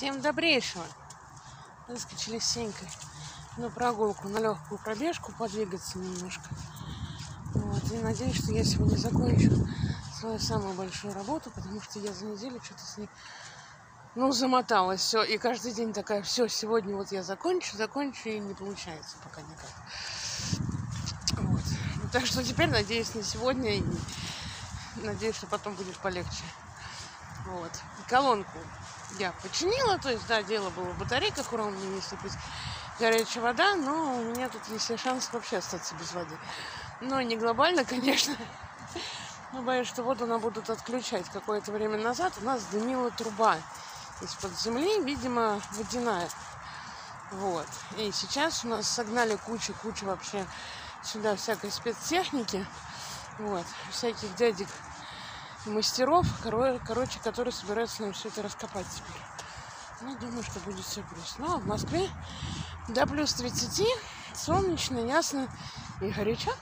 Всем добрейшего. Выскочили с Сенькой на прогулку, на легкую пробежку, подвигаться немножко. Вот. И надеюсь, что я сегодня закончу свою самую большую работу, потому что я за неделю что-то с ней ну, замоталась все. И каждый день такая, все, сегодня вот я закончу, закончу, и не получается пока никак. Вот. Ну, так что теперь надеюсь на сегодня и надеюсь, что потом будет полегче. Вот. Колонку я починила, то есть, да, дело было в батарейках, ура, мне не сыпать горячая вода, но у меня тут есть шанс вообще остаться без воды. Но не глобально, конечно. Но боюсь, что воду нам будут отключать. Какое-то время назад у нас дымила труба из-под земли, видимо, водяная. Вот. И сейчас у нас согнали кучу-кучу вообще сюда всякой спецтехники. Вот. Всяких дядек мастеров, короче, которые собираются нам все это раскопать теперь. Ну, думаю, что будет все плюс. Ну, в Москве до плюс 30, солнечно, ясно и горячо.